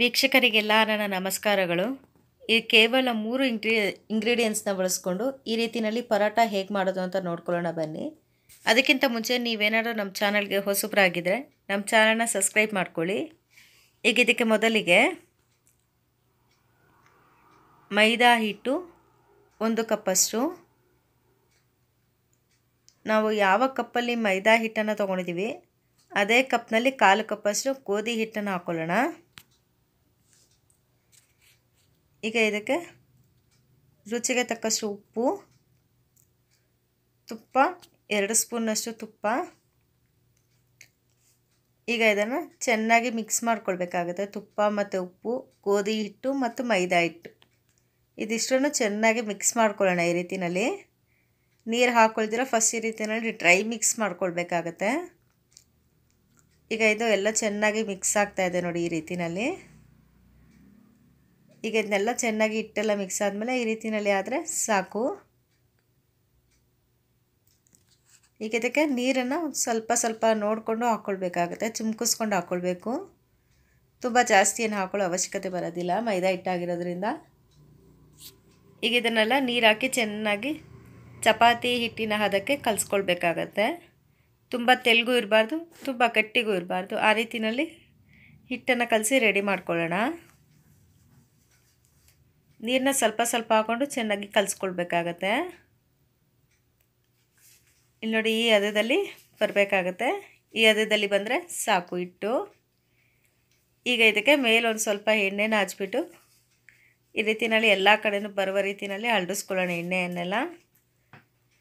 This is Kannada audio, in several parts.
ವೀಕ್ಷಕರಿಗೆಲ್ಲ ನನ್ನ ನಮಸ್ಕಾರಗಳು. ಈ ಕೇವಲ ಮೂರು ಇಂಗ್ರೀ ಇಂಗ್ರೀಡಿಯೆಂಟ್ಸ್ನ ಬಳಸ್ಕೊಂಡು ಈ ರೀತಿಯಲ್ಲಿ ಪರೋಟ ಹೇಗೆ ಮಾಡೋದು ಅಂತ ನೋಡ್ಕೊಳ್ಳೋಣ ಬನ್ನಿ. ಅದಕ್ಕಿಂತ ಮುಂಚೆ ನೀವೇನಾದರೂ ನಮ್ಮ ಚಾನಲ್ಗೆ ಹೊಸಬ್ರಾಗಿದ್ದರೆ ನಮ್ಮ ಚಾನಲ್ನ ಸಬ್ಸ್ಕ್ರೈಬ್ ಮಾಡ್ಕೊಳ್ಳಿ. ಈಗ ಇದಕ್ಕೆ ಮೊದಲಿಗೆ ಮೈದಾ ಹಿಟ್ಟು ಒಂದು ಕಪ್ಪಷ್ಟು. ನಾವು ಯಾವ ಕಪ್ಪಲ್ಲಿ ಮೈದಾ ಹಿಟ್ಟನ್ನು ತೊಗೊಂಡಿದ್ದೀವಿ, ಅದೇ ಕಪ್ನಲ್ಲಿ ಕಾಲು ಕಪ್ಪಷ್ಟು ಗೋಧಿ ಹಿಟ್ಟನ್ನು ಹಾಕ್ಕೊಳ್ಳೋಣ ಈಗ ಇದಕ್ಕೆ ರುಚಿಗೆ ತಕ್ಕಷ್ಟು ಉಪ್ಪು, ತುಪ್ಪ, ಎರಡು ಸ್ಪೂನಷ್ಟು ತುಪ್ಪ. ಈಗ ಇದನ್ನು ಚೆನ್ನಾಗಿ ಮಿಕ್ಸ್ ಮಾಡ್ಕೊಳ್ಬೇಕಾಗುತ್ತೆ. ತುಪ್ಪ ಮತ್ತು ಉಪ್ಪು, ಗೋಧಿ ಹಿಟ್ಟು ಮತ್ತು ಮೈದಾ ಹಿಟ್ಟು. ಇದಿಷ್ಟನ್ನು ಚೆನ್ನಾಗಿ ಮಿಕ್ಸ್ ಮಾಡ್ಕೊಳ್ಳೋಣ ಈ ರೀತಿಯಲ್ಲಿ. ನೀರು ಹಾಕ್ಕೊಳ್ದಿರ ಫಸ್ಟ್ ಈ ರೀತಿಯಲ್ಲಿ ಡ್ರೈ ಮಿಕ್ಸ್ ಮಾಡ್ಕೊಳ್ಬೇಕಾಗತ್ತೆ. ಈಗ ಇದು ಎಲ್ಲ ಚೆನ್ನಾಗಿ ಮಿಕ್ಸ್ ಆಗ್ತಾ ಇದೆ ನೋಡಿ ಈ ರೀತಿಯಲ್ಲಿ. ಈಗ ಇದನ್ನೆಲ್ಲ ಚೆನ್ನಾಗಿ ಹಿಟ್ಟೆಲ್ಲ ಮಿಕ್ಸ್ ಆದಮೇಲೆ ಈ ರೀತಿಯಲ್ಲಿ ಆದರೆ ಸಾಕು. ಈಗ ಇದಕ್ಕೆ ನೀರನ್ನು ಸ್ವಲ್ಪ ಸ್ವಲ್ಪ ನೋಡಿಕೊಂಡು ಹಾಕ್ಕೊಳ್ಬೇಕಾಗುತ್ತೆ ಚುಮ್ಕಿಸ್ಕೊಂಡು ಹಾಕ್ಕೊಳ್ಬೇಕು ತುಂಬ ಜಾಸ್ತಿ ಏನು ಹಾಕ್ಕೊಳ್ಳೋ ಅವಶ್ಯಕತೆ ಬರೋದಿಲ್ಲ, ಮೈದಾ ಹಿಟ್ಟಾಗಿರೋದ್ರಿಂದ. ಈಗ ಇದನ್ನೆಲ್ಲ ನೀರು ಹಾಕಿ ಚೆನ್ನಾಗಿ ಚಪಾತಿ ಹಿಟ್ಟಿನ ಹದಕ್ಕೆ ಕಲಿಸ್ಕೊಳ್ಬೇಕಾಗತ್ತೆ. ತುಂಬ ತೆಲುಗು ಇರಬಾರ್ದು, ತುಂಬ ಗಟ್ಟಿಗೂ ಇರಬಾರ್ದು. ಆ ರೀತಿಯಲ್ಲಿ ಹಿಟ್ಟನ್ನು ಕಲಸಿ ರೆಡಿ ಮಾಡ್ಕೊಳ್ಳೋಣ. ನೀರನ್ನ ಸ್ವಲ್ಪ ಸ್ವಲ್ಪ ಹಾಕ್ಕೊಂಡು ಚೆನ್ನಾಗಿ ಕಲಿಸ್ಕೊಳ್ಬೇಕಾಗತ್ತೆ. ಇಲ್ಲಿ ನೋಡಿ ಈ ಹದದಲ್ಲಿ ಬರಬೇಕಾಗತ್ತೆ. ಈ ಹದದಲ್ಲಿ ಬಂದರೆ ಸಾಕು ಇಟ್ಟು ಈಗ ಇದಕ್ಕೆ ಮೇಲೊಂದು ಸ್ವಲ್ಪ ಎಣ್ಣೆನ ಹಚ್ಬಿಟ್ಟು ಈ ರೀತಿಯಲ್ಲಿ ಎಲ್ಲ ಕಡೆಯೂ ಬರುವ ರೀತಿಯಲ್ಲಿ ಅಲ್ಡಿಸ್ಕೊಳ್ಳೋಣ ಎಣ್ಣೆಯನ್ನೆಲ್ಲ.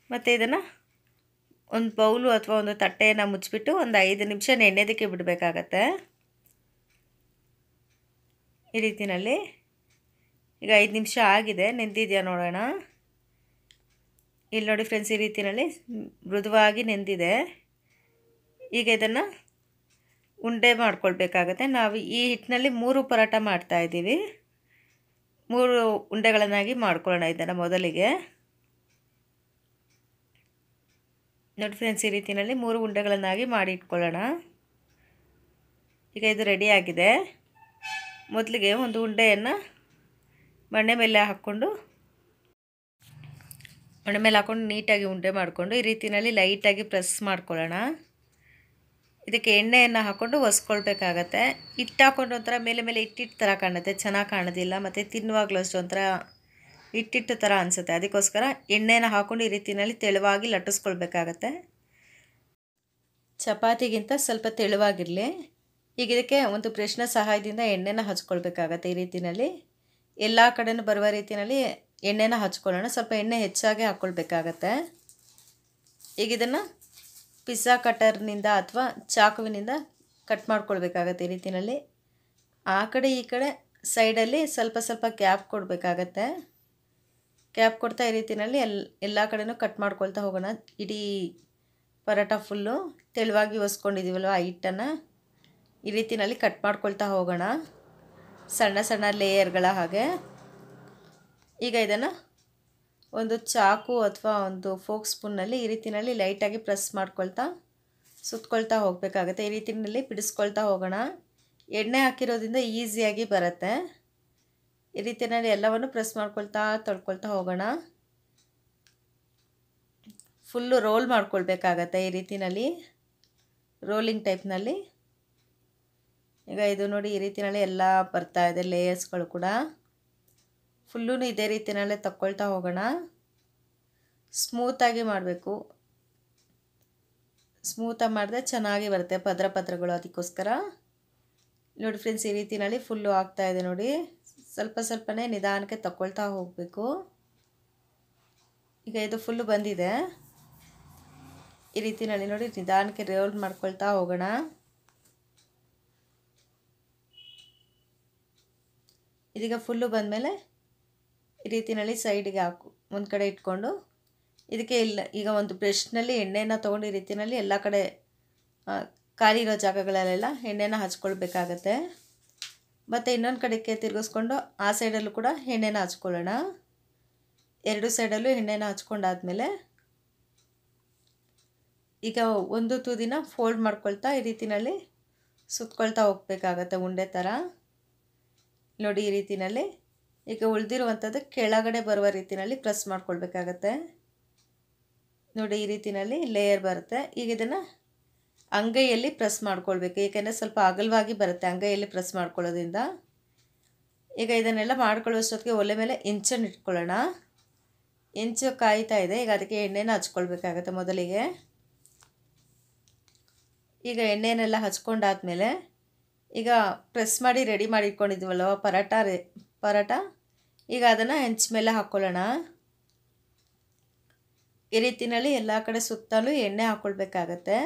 ಮತ್ತು ಇದನ್ನು ಒಂದು ಬೌಲು ಅಥವಾ ಒಂದು ತಟ್ಟೆಯನ್ನು ಮುಚ್ಚಿಬಿಟ್ಟು ಒಂದು ಐದು ನಿಮಿಷ ನೆನೆಯೋದಕ್ಕೆ ಬಿಡಬೇಕಾಗತ್ತೆ. ಈ ರೀತಿಯಲ್ಲಿ ಈಗ ಐದು ನಿಮಿಷ ಆಗಿದೆ, ನೆಂದಿದೆಯಾ ನೋಡೋಣ? ಇಲ್ಲಿ ನೋಡಿ ಫ್ರೆಂಡ್ಸ್ ಈ ರೀತಿಯಲ್ಲಿ ಮೃದುವಾಗಿ ನೆಂದಿದೆ. ಈಗ ಇದನ್ನು ಉಂಡೆ ಮಾಡ್ಕೊಳ್ಬೇಕಾಗತ್ತೆ. ನಾವು ಈ ಹಿಟ್ಟಿನಲ್ಲಿ ಮೂರು ಪರೋಟ ಮಾಡ್ತಾಯಿದ್ದೀವಿ ಮೂರು ಉಂಡೆಗಳನ್ನಾಗಿ ಮಾಡ್ಕೊಳ್ಳೋಣ ಇದನ್ನು ಮೊದಲಿಗೆ. ನೋಡಿ ಫ್ರೆಂಡ್ಸ್ ಈ ರೀತಿಯಲ್ಲಿ ಮೂರು ಉಂಡೆಗಳನ್ನಾಗಿ ಮಾಡಿ ಇಟ್ಕೊಳ್ಳೋಣ. ಈಗ ಇದು ರೆಡಿಯಾಗಿದೆ ಮೊದಲಿಗೆ ಒಂದು ಉಂಡೆಯನ್ನು ಮಣ್ಣೆ ಮೇಲೆ ಹಾಕ್ಕೊಂಡು ಮಣ್ಣೆ ಮೇಲೆ ಹಾಕ್ಕೊಂಡು ನೀಟಾಗಿ ಉಂಡೆ ಮಾಡಿಕೊಂಡು ಈ ರೀತಿಯಲ್ಲಿ ಲೈಟಾಗಿ ಪ್ರೆಸ್ ಮಾಡ್ಕೊಳ್ಳೋಣ. ಇದಕ್ಕೆ ಎಣ್ಣೆಯನ್ನು ಹಾಕ್ಕೊಂಡು ಒಸ್ಕೊಳ್ಬೇಕಾಗತ್ತೆ. ಹಿಟ್ಟು ಹಾಕ್ಕೊಂಡು ಒಂಥರ ಮೇಲೆ ಮೇಲೆ ಇಟ್ಟಿಟ್ಟು ಥರ ಕಾಣುತ್ತೆ. ಚೆನ್ನಾಗಿ ಕಾಣೋದಿಲ್ಲ. ಮತ್ತು ತಿನ್ನುವಾಗಲೂ ಅಷ್ಟು ಒಂಥರ ಹಿಟ್ಟಿಟ್ಟು ಥರ ಅನಿಸುತ್ತೆ. ಅದಕ್ಕೋಸ್ಕರ ಎಣ್ಣೆನ ಹಾಕ್ಕೊಂಡು ಈ ರೀತಿಯಲ್ಲಿ ತೆಳುವಾಗಿ ಲಟ್ಟಿಸ್ಕೊಳ್ಬೇಕಾಗತ್ತೆ. ಚಪಾತಿಗಿಂತ ಸ್ವಲ್ಪ ತೆಳುವಾಗಿರಲಿ. ಈಗ ಇದಕ್ಕೆ ಒಂದು ಬ್ರಷ್ನ ಸಹಾಯದಿಂದ ಎಣ್ಣೆನ ಹಚ್ಕೊಳ್ಬೇಕಾಗತ್ತೆ ಈ ರೀತಿಯಲ್ಲಿ. ಎಲ್ಲ ಕಡೆಯೂ ಬರುವ ರೀತಿಯಲ್ಲಿ ಎಣ್ಣೆನ ಹಚ್ಕೊಳ್ಳೋಣ. ಸ್ವಲ್ಪ ಎಣ್ಣೆ ಹೆಚ್ಚಾಗಿ ಹಾಕ್ಕೊಳ್ಬೇಕಾಗತ್ತೆ. ಈಗ ಇದನ್ನು ಪಿಜ್ಜಾ ಕಟರ್ನಿಂದ ಅಥವಾ ಚಾಕುವಿನಿಂದ ಕಟ್ ಮಾಡ್ಕೊಳ್ಬೇಕಾಗತ್ತೆ ಈ ರೀತಿಯಲ್ಲಿ ಆ ಕಡೆ ಈ ಕಡೆ ಸೈಡಲ್ಲಿ ಸ್ವಲ್ಪ ಸ್ವಲ್ಪ ಕ್ಯಾಪ್ ಕೊಡಬೇಕಾಗತ್ತೆ. ಕ್ಯಾಪ್ ಕೊಡ್ತಾ ಈ ರೀತಿಯಲ್ಲಿ ಎಲ್, ಎಲ್ಲ ಕಡೆಯೂ ಕಟ್ ಮಾಡ್ಕೊಳ್ತಾ ಹೋಗೋಣ. ಇಡೀ ಪರೋಟ ಫುಲ್ಲು ತೆಳುವಾಗಿ ಒಸ್ಕೊಂಡಿದ್ದೀವಲ್ವ ಆ ಹಿಟ್ಟನ್ನು? ಈ ರೀತಿಯಲ್ಲಿ ಕಟ್ ಮಾಡ್ಕೊಳ್ತಾ ಹೋಗೋಣ. ಸಣ್ಣ ಸಣ್ಣ ಲೇಯರ್ಗಳ ಹಾಗೆ. ಈಗ ಇದನ್ನು ಒಂದು ಚಾಕು ಅಥವಾ ಒಂದು ಫೋಕ್ ಸ್ಪೂನಲ್ಲಿ ಈ ರೀತಿಯಲ್ಲಿ ಲೈಟಾಗಿ ಪ್ರೆಸ್ ಮಾಡ್ಕೊಳ್ತಾ ಸುತ್ತಕೊಳ್ತಾ ಹೋಗಬೇಕಾಗತ್ತೆ. ಈ ರೀತಿಯಲ್ಲಿ ಬಿಡಿಸ್ಕೊಳ್ತಾ ಹೋಗೋಣ. ಎಣ್ಣೆ ಹಾಕಿರೋದ್ರಿಂದ ಈಸಿಯಾಗಿ ಬರುತ್ತೆ. ಈ ರೀತಿಯಲ್ಲಿ ಎಲ್ಲವನ್ನು ಪ್ರೆಸ್ ಮಾಡ್ಕೊಳ್ತಾ ತೊಳ್ಕೊಳ್ತಾ ಹೋಗೋಣ. ಫುಲ್ಲು ರೋಲ್ ಮಾಡ್ಕೊಳ್ಬೇಕಾಗತ್ತೆ ಈ ರೀತಿಯಲ್ಲಿ. ರೋಲಿಂಗ್ ಟೈಪ್ನಲ್ಲಿ. ಈಗ ಇದು ನೋಡಿ ಈ ರೀತಿಯಲ್ಲಿ ಎಲ್ಲ ಬರ್ತಾ ಇದೆ ಲೇಯರ್ಸ್ಗಳು ಕೂಡ. ಫುಲ್ಲೂ ಇದೇ ರೀತಿಯಲ್ಲೇ ತಕ್ಕೊಳ್ತಾ ಹೋಗೋಣ. ಸ್ಮೂತಾಗಿ ಮಾಡಬೇಕು. ಸ್ಮೂತಾಗಿ ಮಾಡಿದ್ರೆ ಚೆನ್ನಾಗಿ ಬರುತ್ತೆ ಪದ್ರ ಪದ್ರಗಳು ಅದಕ್ಕೋಸ್ಕರ. ನೋಡಿ ಫ್ರೆಂಡ್ಸ್ ಈ ರೀತಿಯಲ್ಲಿ ಫುಲ್ಲು ಆಗ್ತಾ ಇದೆ ನೋಡಿ. ಸ್ವಲ್ಪ ಸ್ವಲ್ಪನೇ ನಿಧಾನಕ್ಕೆ ತಗೊಳ್ತಾ ಹೋಗಬೇಕು. ಈಗ ಇದು ಫುಲ್ಲು ಬಂದಿದೆ. ಈ ರೀತಿಯಲ್ಲಿ ನೋಡಿ ನಿಧಾನಕ್ಕೆ ರೋಲ್ ಮಾಡ್ಕೊಳ್ತಾ ಹೋಗೋಣ. ಇದೀಗ ಫುಲ್ಲು ಬಂದಮೇಲೆ ಈ ರೀತಿಯಲ್ಲಿ ಸೈಡಿಗೆ ಹಾಕು. ಒಂದು ಕಡೆ ಇಟ್ಕೊಂಡು ಇದಕ್ಕೆ ಇಲ್ಲ ಈಗ ಒಂದು ಬ್ರಷ್ನಲ್ಲಿ ಎಣ್ಣೆನ ತೊಗೊಂಡು ಈ ರೀತಿಯಲ್ಲಿ ಎಲ್ಲ ಕಡೆ ಖಾಲಿ ಇರೋ ಜಾಗಗಳಲ್ಲೆಲ್ಲ ಎಣ್ಣೆನ ಹಚ್ಕೊಳ್ಬೇಕಾಗತ್ತೆ. ಮತ್ತು ಇನ್ನೊಂದು ಕಡೆಗೆ ತಿರುಗಿಸ್ಕೊಂಡು ಆ ಸೈಡಲ್ಲೂ ಕೂಡ ಎಣ್ಣೆನ ಹಚ್ಕೊಳ್ಳೋಣ. ಎರಡು ಸೈಡಲ್ಲೂ ಎಣ್ಣೆನ ಹಚ್ಕೊಂಡಾದ್ಮೇಲೆ ಈಗ ಒಂದು ತುದಿನ ಫೋಲ್ಡ್ ಮಾಡ್ಕೊಳ್ತಾ ಈ ರೀತಿಯಲ್ಲಿ ಸುತ್ಕೊಳ್ತಾ ಹೋಗ್ಬೇಕಾಗತ್ತೆ ಉಂಡೆ ಥರ ನೋಡಿ ಈ ರೀತಿಯಲ್ಲಿ ಈಗ ಉಳಿದಿರುವಂಥದ್ದು ಕೆಳಗಡೆ ಬರುವ ರೀತಿಯಲ್ಲಿ ಪ್ರೆಸ್ ಮಾಡ್ಕೊಳ್ಬೇಕಾಗತ್ತೆ. ನೋಡಿ ಈ ರೀತಿಯಲ್ಲಿ ಲೇಯರ್ ಬರುತ್ತೆ. ಈಗ ಇದನ್ನು ಅಂಗೈಯಲ್ಲಿ ಪ್ರೆಸ್ ಮಾಡ್ಕೊಳ್ಬೇಕು. ಏಕೆಂದರೆ ಸ್ವಲ್ಪ ಅಗಲವಾಗಿ ಬರುತ್ತೆ ಅಂಗೈಯಲ್ಲಿ ಪ್ರೆಸ್ ಮಾಡ್ಕೊಳ್ಳೋದ್ರಿಂದ. ಈಗ ಇದನ್ನೆಲ್ಲ ಮಾಡ್ಕೊಳ್ಳೋಷ್ಟೊತ್ತಿಗೆ ಒಲೆ ಮೇಲೆ ಇಂಚನ್ನು ಇಟ್ಕೊಳ್ಳೋಣ. ಇಂಚು ಕಾಯ್ತಾ ಇದೆ. ಈಗ ಅದಕ್ಕೆ ಎಣ್ಣೆನ ಹಚ್ಕೊಳ್ಬೇಕಾಗತ್ತೆ ಮೊದಲಿಗೆ. ಈಗ ಎಣ್ಣೆನೆಲ್ಲ ಹಚ್ಕೊಂಡಾದ್ಮೇಲೆ ಈಗ ಪ್ರೆಸ್ ಮಾಡಿ ರೆಡಿ ಮಾಡಿ ಇಟ್ಕೊಂಡಿದ್ವಲ್ವ? ಪರೋಟ ರೆ ಪರೋಟ? ಈಗ ಅದನ್ನು ಹೆಂಚ ಮೇಲೆ ಹಾಕ್ಕೊಳ್ಳೋಣ ಈ ರೀತಿಯಲ್ಲಿ ಎಲ್ಲ ಕಡೆ ಸುತ್ತಲೂ ಎಣ್ಣೆ ಹಾಕ್ಕೊಳ್ಬೇಕಾಗತ್ತೆ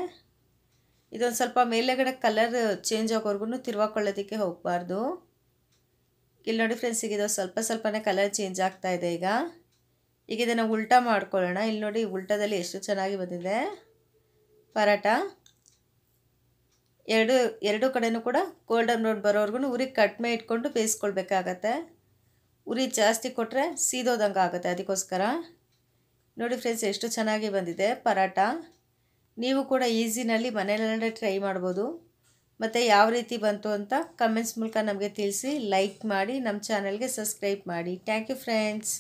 ಇದೊಂದು ಸ್ವಲ್ಪ ಮೇಲೆಗಡೆ ಕಲರ್ ಚೇಂಜ್ ಆಗೋವರೆಗೂ ತಿರ್ವಾಕೊಳ್ಳೋದಕ್ಕೆ ಹೋಗಬಾರ್ದು. ಇಲ್ಲಿ ನೋಡಿ ಫ್ರೆಂಡ್ಸ್ ಈಗ ಇದು ಸ್ವಲ್ಪ ಸ್ವಲ್ಪನೇ ಕಲರ್ ಚೇಂಜ್ ಆಗ್ತಾ ಇದೆ ಈಗ. ಈಗ ಇದನ್ನು ಉಲ್ಟಾ ಮಾಡ್ಕೊಳ್ಳೋಣ. ಇಲ್ಲಿ ನೋಡಿ ಉಲ್ಟಾದಲ್ಲಿ ಎಷ್ಟು ಚೆನ್ನಾಗಿ ಬಂದಿದೆ. ಪರಾಟ. ಎರಡು ಎರಡು ಕಡೆನೂ ಕೂಡ ಗೋಲ್ಡನ್ ಬ್ರೌನ್ ಬರೋವರೆಗೂ ಉರಿ ಕಡಿಮೆ ಇಟ್ಕೊಂಡು ಬೇಯಿಸ್ಕೊಳ್ಬೇಕಾಗತ್ತೆ. ಉರಿ ಜಾಸ್ತಿ ಕೊಟ್ಟರೆ ಸೀದೋದಂಗೆ ಆಗುತ್ತೆ ಅದಕ್ಕೋಸ್ಕರ. ನೋಡಿ ಫ್ರೆಂಡ್ಸ್ ಎಷ್ಟು ಚೆನ್ನಾಗಿ ಬಂದಿದೆ ಪರಾಟ ನೀವು ಕೂಡ ಈಸಿನಲ್ಲಿ ಮನೆಯಲ್ಲೇ ಟ್ರೈ ಮಾಡ್ಬೋದು. ಮತ್ತು ಯಾವ ರೀತಿ ಬಂತು ಅಂತ ಕಮೆಂಟ್ಸ್ ಮೂಲಕ ನಮಗೆ ತಿಳಿಸಿ ಲೈಕ್ ಮಾಡಿ ನಮ್ಮ ಚಾನಲ್ಗೆ ಸಬ್ಸ್ಕ್ರೈಬ್ ಮಾಡಿ. Thank you friends